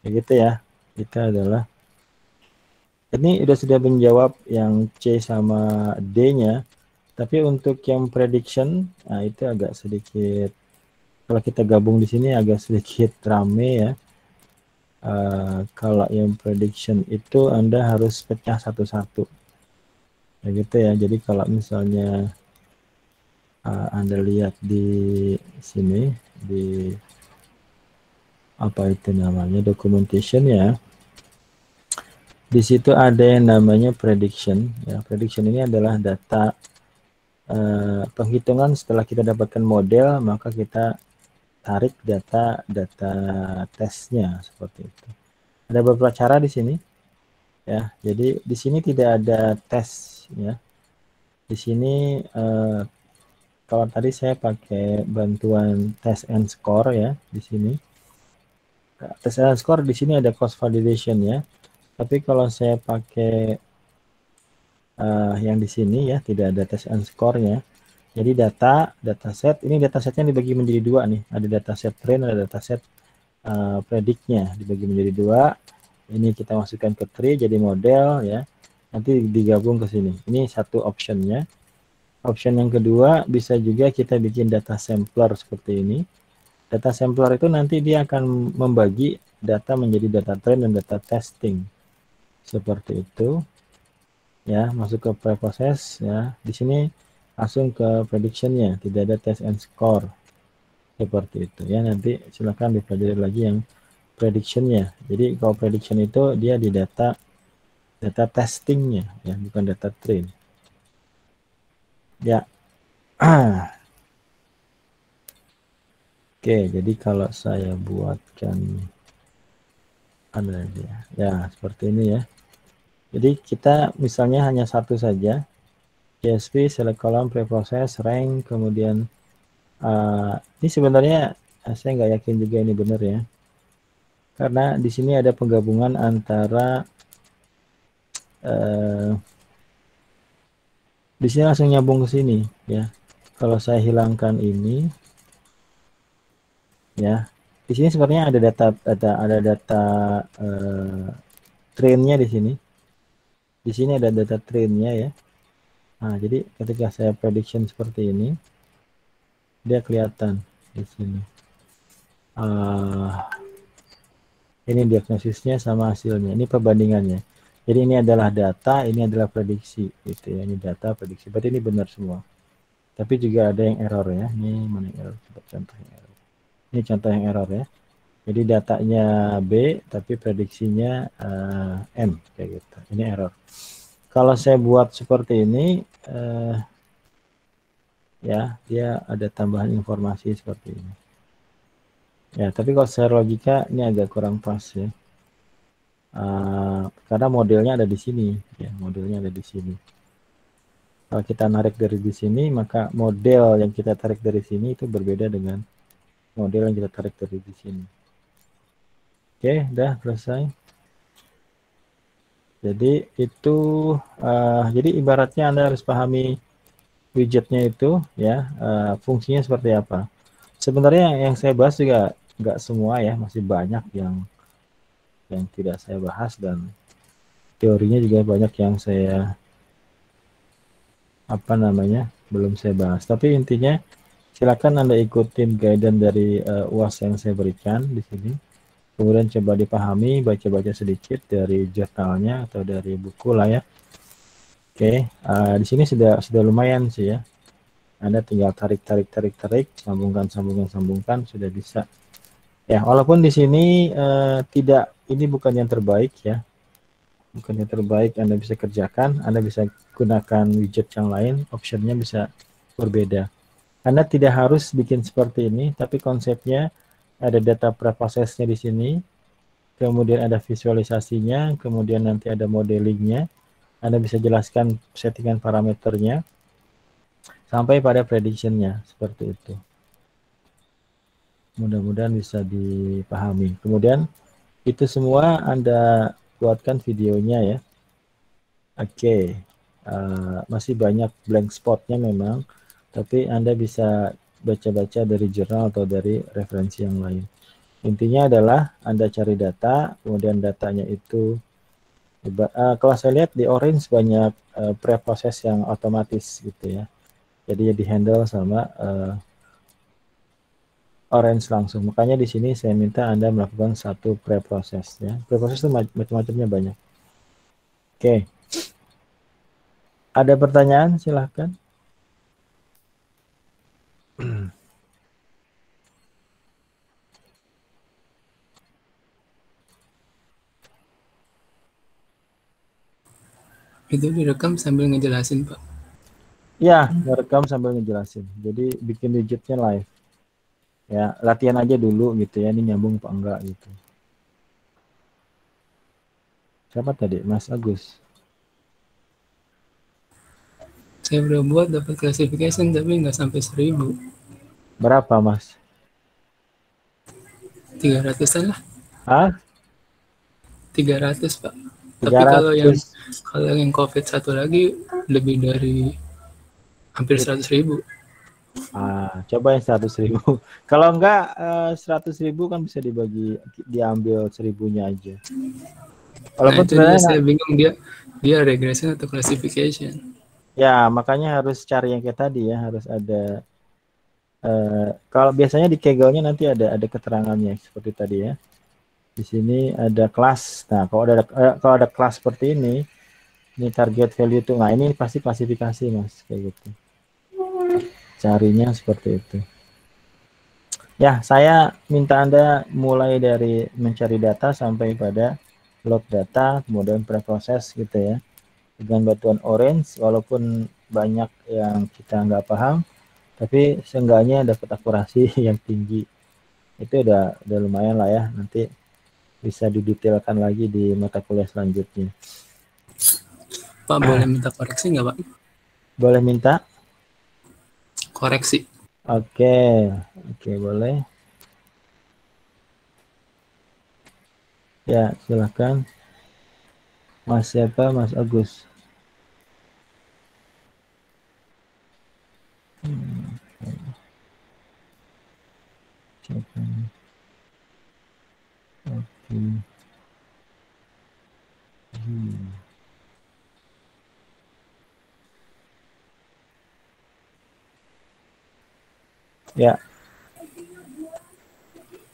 Ya gitu ya. Kita adalah ini sudah sudah menjawab yang C sama D-nya. Tapi untuk yang prediction, nah itu agak sedikit kalau kita gabung di sini agak sedikit <laughs> rame ya. Uh, kalau yang prediction itu Anda harus pecah satu-satu. Ya gitu ya. Jadi kalau misalnya uh, Anda lihat di sini di apa itu namanya documentation ya di situ ada yang namanya prediction. Ya, prediction ini adalah data uh, penghitungan setelah kita dapatkan model, maka kita tarik data data tesnya seperti itu. Ada beberapa cara di sini. Ya, jadi di sini tidak ada tes ya. Di sini uh, kalau tadi saya pakai bantuan test and score ya di sini. Test and score di sini ada cost validation ya tapi kalau saya pakai uh, yang di sini ya, tidak ada test and score-nya. Jadi data, dataset, ini datasetnya dibagi menjadi dua nih. Ada dataset train, ada dataset uh, prediknya dibagi menjadi dua. Ini kita masukkan ke tree jadi model ya. Nanti digabung ke sini. Ini satu optionnya. Option yang kedua bisa juga kita bikin data sampler seperti ini. Data sampler itu nanti dia akan membagi data menjadi data train dan data testing. Seperti itu. Ya, masuk ke preprocess ya. Di sini langsung ke predictionnya, tidak ada test and score. Seperti itu. Ya nanti silakan dipelajari lagi yang predictionnya. Jadi kalau prediction itu dia di data data testingnya ya bukan data train. Ya. <clears throat> Oke jadi kalau saya buatkan ada ya ya seperti ini ya jadi kita misalnya hanya satu saja CSV select column preprocess rank kemudian Uh, ini sebenarnya uh, saya nggak yakin juga ini benar ya. Karena di sini ada penggabungan antara uh, di sini langsung nyambung ke sini ya. Kalau saya hilangkan ini ya. Di sini sebenarnya ada data ada ada data uh, trainnya di sini. Di sini ada data trainnya ya. Nah, jadi ketika saya prediction seperti ini, dia kelihatan di sini. Uh, ini diagnosisnya sama hasilnya. Ini perbandingannya. Jadi ini adalah data, ini adalah prediksi, gitu ya. Ini data, prediksi. Berarti ini benar semua. Tapi juga ada yang error ya. Ini mana yang error? Coba contoh yang error. Ini contoh yang error ya. Jadi datanya B, tapi prediksinya uh, M kayak gitu. Ini error. Kalau saya buat seperti ini, uh, ya dia ada tambahan informasi seperti ini ya tapi kalau secara logika ini agak kurang pas ya uh, karena modelnya ada di sini ya modelnya ada di sini kalau kita narik dari di sini maka model yang kita tarik dari sini itu berbeda dengan model yang kita tarik dari di sini oke udah selesai jadi itu uh, jadi ibaratnya anda harus pahami widgetnya itu ya uh, fungsinya seperti apa. Sebenarnya yang saya bahas juga nggak semua ya, masih banyak yang yang tidak saya bahas dan teorinya juga banyak yang saya apa namanya belum saya bahas. Tapi intinya silakan anda ikutin guidance dari uh, uas yang saya berikan di sini. Kemudian coba dipahami, baca-baca sedikit dari jurnalnya atau dari buku lah ya Oke, uh, di sini sudah sudah lumayan sih ya. Anda tinggal tarik tarik tarik tarik, sambungkan sambungkan sambungkan sudah bisa. Ya, walaupun di sini uh, tidak ini bukan yang terbaik ya. Bukan yang terbaik Anda bisa kerjakan, Anda bisa gunakan widget yang lain, optionnya bisa berbeda. Anda tidak harus bikin seperti ini, tapi konsepnya ada data preprocessnya di sini, kemudian ada visualisasinya, kemudian nanti ada modelingnya, anda bisa jelaskan settingan parameternya sampai pada predictionnya seperti itu. Mudah-mudahan bisa dipahami. Kemudian itu semua Anda buatkan videonya ya. Oke, okay. uh, masih banyak blank spotnya memang, tapi Anda bisa baca-baca dari jurnal atau dari referensi yang lain. Intinya adalah Anda cari data, kemudian datanya itu uh, kalau saya lihat di Orange banyak uh, pre-proses yang otomatis gitu ya. Jadi ya di handle sama uh, Orange langsung. Makanya di sini saya minta Anda melakukan satu pre-proses ya. Pre-proses itu macam-macamnya banyak. Oke. Okay. Ada pertanyaan? Silahkan. <clears throat>
Itu direkam sambil ngejelasin, Pak.
Ya, direkam sambil ngejelasin. Jadi bikin widgetnya live. Ya, latihan aja dulu gitu ya, ini nyambung apa enggak gitu. Siapa tadi? Mas Agus.
Saya udah buat dapat classification tapi nggak sampai seribu.
Berapa, Mas?
300-an lah.
Hah?
300, Pak. Tapi kalau yang kalau yang COVID satu lagi lebih dari hampir seratus ribu.
Ah, coba yang seratus ribu. <laughs> Kalau enggak seratus ribu kan bisa dibagi diambil seribunya aja.
Walaupun nah, sebenarnya saya bingung dia dia regression atau classification.
Ya makanya harus cari yang kayak tadi ya harus ada. Uh, kalau biasanya di Kegelnya nanti ada ada keterangannya seperti tadi ya. Di sini ada kelas. Nah kalau ada uh, kalau ada kelas seperti ini, ini target value itu. Nah ini pasti klasifikasi mas kayak gitu carinya seperti itu. Ya, saya minta Anda mulai dari mencari data sampai pada load data, kemudian preproses gitu ya. Dengan bantuan Orange, walaupun banyak yang kita nggak paham, tapi seenggaknya dapat akurasi <laughs> yang tinggi. Itu udah, udah lumayan lah ya, nanti bisa didetailkan lagi di mata kuliah selanjutnya.
Pak, boleh minta koreksi nggak Pak?
Boleh minta?
koreksi.
Oke, oke boleh. Ya, silakan. Mas siapa? Mas Agus. Oke. Ya.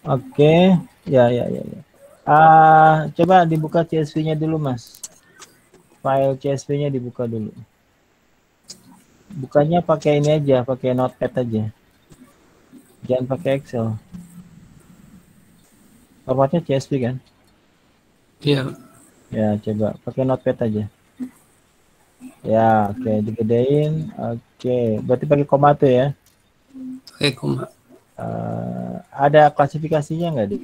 Oke, ya ya ya ya. Uh, coba dibuka CSV-nya dulu, Mas. File CSV-nya dibuka dulu. Bukanya pakai ini aja, pakai Notepad aja. Jangan pakai Excel. Formatnya CSV kan?
Iya.
Ya, coba pakai Notepad aja. Ya, oke, okay. digedein. Oke, okay. berarti pakai koma tuh ya.
Oke, koma.
Uh, ada klasifikasinya nggak, Dik?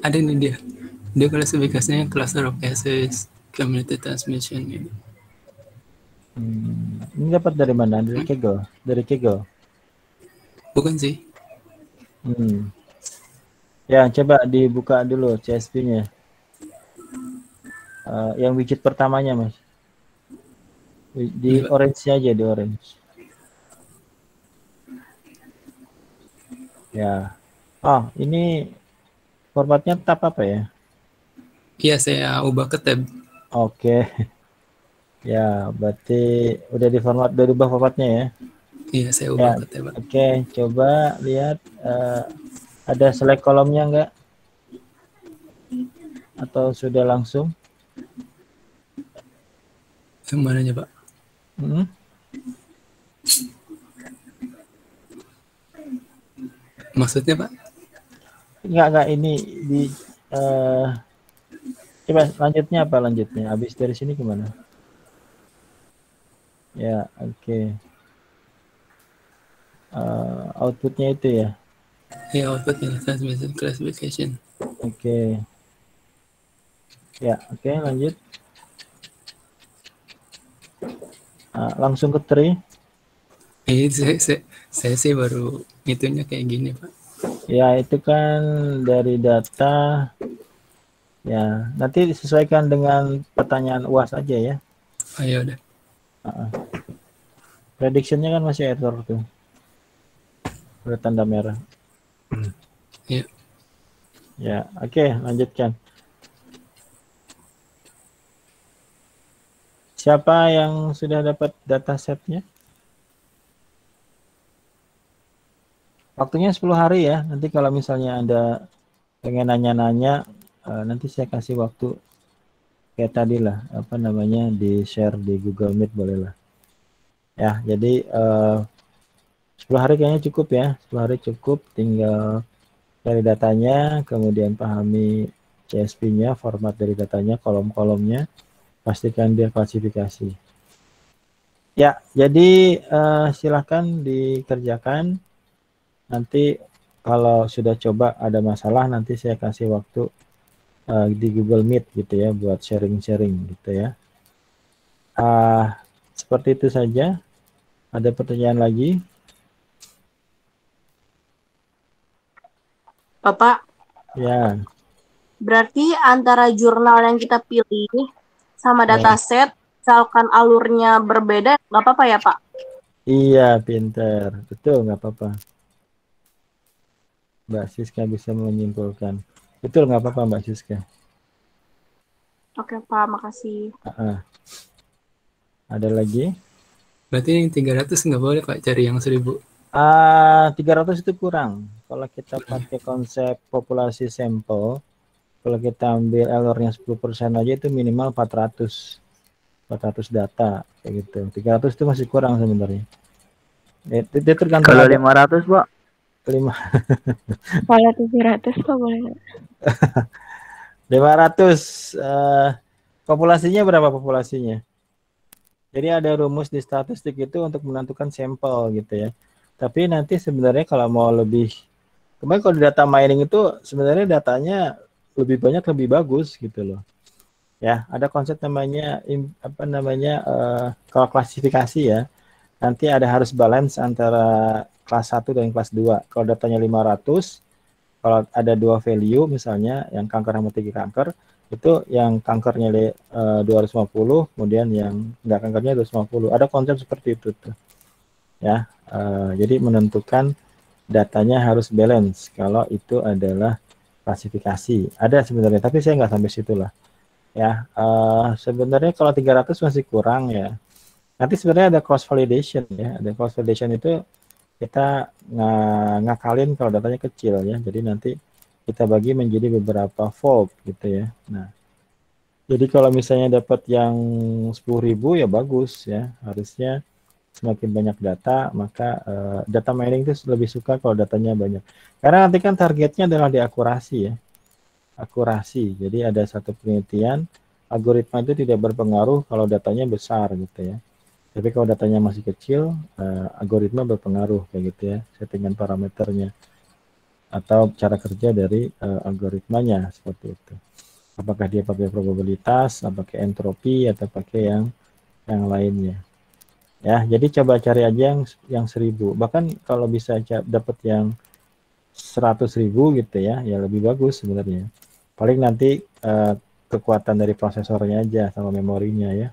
Ada nih dia. Dia klasifikasinya cluster of cases, community transmission gitu.
Hmm, ini dapat dari mana? Dari Kegel? Dari Kegel?
Bukan sih.
Hmm. Ya, coba dibuka dulu CSV-nya. Uh, yang widget pertamanya, Mas. Di orange aja, di orange. Ya. Oh, ini formatnya tab apa ya?
Iya, saya ubah ke tab.
Oke. <laughs> Ya, berarti udah di format, udah diubah formatnya ya?
Iya, saya ubah ya.
Oke, coba lihat uh, ada select kolomnya enggak? Atau sudah langsung?
Yang mananya, Pak? Hmm? Maksudnya Pak?
Enggak, enggak. Ini di... Uh, coba lanjutnya apa lanjutnya? Habis dari sini ke mana? Ya, oke. Okay. Uh, outputnya itu ya?
Ya, outputnya transmission classification.
Oke. Okay. Ya, oke okay, lanjut. Uh, langsung ke tree.
Eh, saya, saya, saya sih baru itunya kayak gini Pak.
Ya itu kan dari data ya nanti disesuaikan dengan pertanyaan uas aja ya.
Ayo oh, ya udah.
Uh -uh. Predictionnya kan masih error tuh. Bertanda merah.
Iya.
Ya, oke, okay, lanjutkan. Siapa yang sudah dapat datasetnya? Waktunya 10 hari ya. Nanti kalau misalnya Anda pengen nanya-nanya, uh, nanti saya kasih waktu kayak tadi lah, apa namanya, di share di Google Meet boleh lah. Ya, jadi uh, eh, 10 hari kayaknya cukup ya. 10 hari cukup, tinggal cari datanya, kemudian pahami CSV-nya, format dari datanya, kolom-kolomnya, pastikan dia klasifikasi. Ya, jadi uh, silahkan dikerjakan nanti kalau sudah coba ada masalah nanti saya kasih waktu uh, di Google Meet gitu ya buat sharing-sharing gitu ya. Uh, seperti itu saja. Ada pertanyaan lagi?
Bapak.
Ya.
Berarti antara jurnal yang kita pilih sama ya. dataset, misalkan alurnya berbeda, nggak apa-apa ya Pak?
Iya, pinter. Betul, nggak apa-apa. Mbak Siska bisa menyimpulkan. Betul, nggak apa-apa Mbak Siska.
Oke, Pak. Makasih.
Ah. Ada lagi?
Berarti yang 300 nggak boleh Pak cari yang 1000.
Ah, 300 itu kurang. Kalau kita pakai konsep populasi sampel, kalau kita ambil errornya 10% aja itu minimal 400. 400 data kayak gitu. 300 itu masih kurang sebenarnya. Itu itu tergantung
Kalau
ada-
500, Pak.
Lima
Kalau 700 kok boleh nggak?
500 eh, populasinya berapa populasinya? Jadi ada rumus di statistik itu untuk menentukan sampel gitu ya. Tapi nanti sebenarnya kalau mau lebih kemarin kalau di data mining itu sebenarnya datanya lebih banyak lebih bagus gitu loh. Ya, ada konsep namanya apa namanya eh, kalau klasifikasi ya. Nanti ada harus balance antara kelas 1 dan kelas 2. Kalau datanya 500 kalau ada dua value misalnya yang kanker sama tiga kanker itu yang kankernya eh, 250 kemudian yang enggak kankernya 250 ada konsep seperti itu tuh. Ya eh, jadi menentukan datanya harus balance kalau itu adalah klasifikasi. Ada sebenarnya tapi saya nggak sampai situ lah. Ya eh, sebenarnya kalau 300 masih kurang ya. Nanti sebenarnya ada cross validation ya. Ada cross validation itu kita nga- ngakalin kalau datanya kecil ya. Jadi nanti kita bagi menjadi beberapa fold gitu ya. Nah, jadi kalau misalnya dapat yang 10.000 ya bagus ya. Harusnya semakin banyak data, maka eh, data mining itu lebih suka kalau datanya banyak. Karena nanti kan targetnya adalah di akurasi ya. Akurasi. Jadi ada satu penelitian algoritma itu tidak berpengaruh kalau datanya besar gitu ya. Tapi kalau datanya masih kecil, eh, algoritma berpengaruh kayak gitu ya, settingan parameternya atau cara kerja dari eh, algoritmanya seperti itu. Apakah dia pakai probabilitas, atau pakai entropi atau pakai yang yang lainnya. Ya, jadi coba cari aja yang yang seribu. Bahkan kalau bisa dapat yang seratus ribu gitu ya, ya lebih bagus sebenarnya. Paling nanti eh, kekuatan dari prosesornya aja sama memorinya ya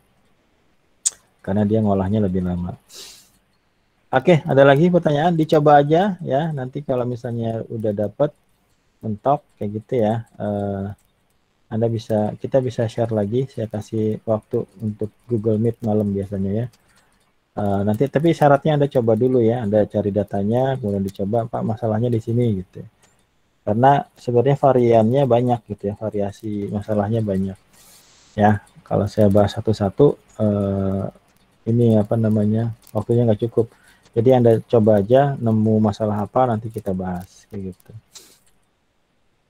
karena dia ngolahnya lebih lama. Oke, ada lagi pertanyaan? Dicoba aja ya. Nanti kalau misalnya udah dapat mentok kayak gitu ya, eh, Anda bisa kita bisa share lagi. Saya kasih waktu untuk Google Meet malam biasanya ya. Eh, nanti tapi syaratnya Anda coba dulu ya. Anda cari datanya, kemudian dicoba Pak masalahnya di sini gitu. Karena sebenarnya variannya banyak gitu ya, variasi masalahnya banyak. Ya, kalau saya bahas satu-satu eh, ini apa namanya waktunya nggak cukup. Jadi anda coba aja nemu masalah apa nanti kita bahas kayak gitu.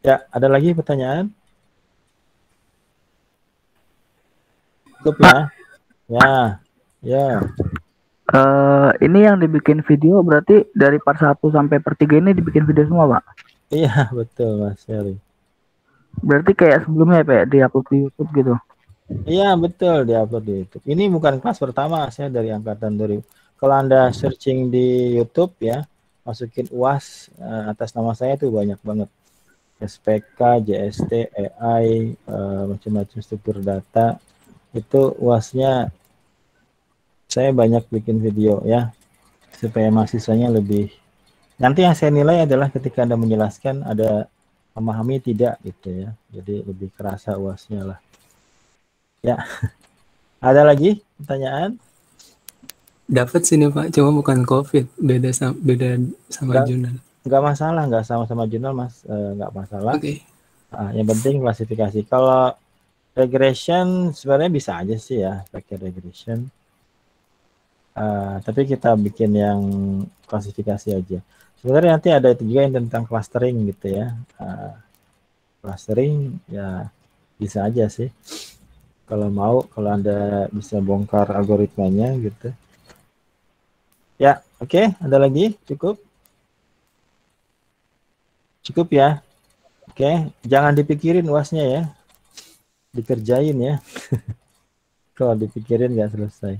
Ya ada lagi pertanyaan? Cukup ya? Ya ya.
Eh, ini yang dibikin video berarti dari part 1 sampai per 3 ini dibikin video semua, Pak.
iya <laughs> betul mas Ferry.
Berarti kayak sebelumnya ya, Pak, di-upload di YouTube gitu.
Iya betul diupload di YouTube. Ini bukan kelas pertama saya dari angkatan 2000 kalau anda searching di YouTube ya masukin UAS eh, atas nama saya tuh banyak banget. SPK, JST, AI, eh, macam-macam struktur data. Itu UASnya saya banyak bikin video ya supaya mahasiswanya lebih nanti yang saya nilai adalah ketika anda menjelaskan ada memahami tidak gitu ya. Jadi lebih kerasa UASnya lah ya <laughs> ada lagi pertanyaan
Dapat sini Pak, cuma bukan COVID, beda sama beda sama
Nggak.
jurnal.
nggak masalah nggak sama-sama jurnal mas Eh, nggak masalah
Oke.
Ah, yang penting klasifikasi. Kalau regression sebenarnya bisa aja sih ya pakai regression. Ah, tapi kita bikin yang klasifikasi aja. Sebenarnya nanti ada itu juga yang tentang clustering gitu ya. Ah, clustering ya bisa aja sih. Kalau mau, kalau anda bisa bongkar algoritmanya gitu. Ya, oke. Ada lagi? Cukup? Cukup ya. Oke, jangan dipikirin uasnya ya. Dikerjain ya. <laughs> Kalau dipikirin nggak selesai.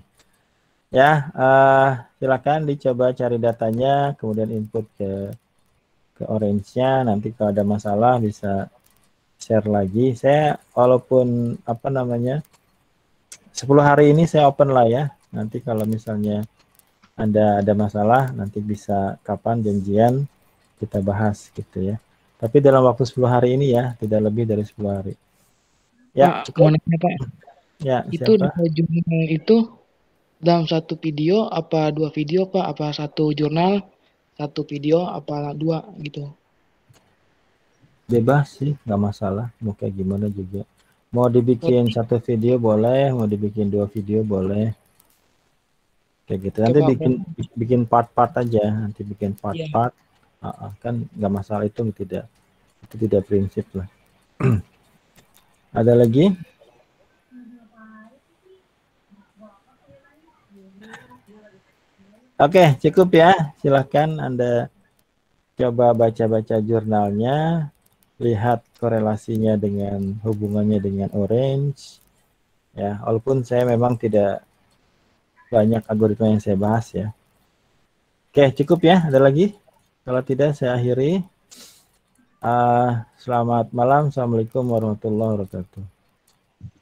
Ya, eh, silakan dicoba cari datanya, kemudian input ke ke orange-nya. Nanti kalau ada masalah bisa share lagi. Saya walaupun apa namanya 10 hari ini saya open lah ya. Nanti kalau misalnya Anda ada masalah nanti bisa kapan janjian kita bahas gitu ya. Tapi dalam waktu 10 hari ini ya, tidak lebih dari 10 hari. Ya,
Pak,
cukup.
Pak.
Ya,
Itu
siapa?
itu dalam satu video apa dua video Pak? Apa satu jurnal, satu video, apa dua gitu?
Bebas sih, nggak masalah. Mau kayak gimana juga. Mau dibikin satu video boleh, mau dibikin dua video boleh. Kayak gitu. Nanti
Coba,
bikin bikin part-part aja. Nanti bikin
Iya.
part-part. Ah, ah, kan nggak masalah itu tidak itu tidak prinsip lah. <clears throat> Ada lagi? Oke, cukup ya. Silahkan Anda coba baca-baca jurnalnya, lihat korelasinya dengan hubungannya dengan orange. Ya, walaupun saya memang tidak banyak algoritma yang saya bahas ya. Oke, cukup ya. Ada lagi? Kalau tidak, saya akhiri. Ah, selamat malam. Assalamualaikum warahmatullahi wabarakatuh.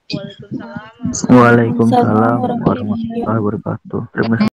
Waalaikumsalam.
Waalaikumsalam warahmatullahi wabarakatuh. Terima kasih.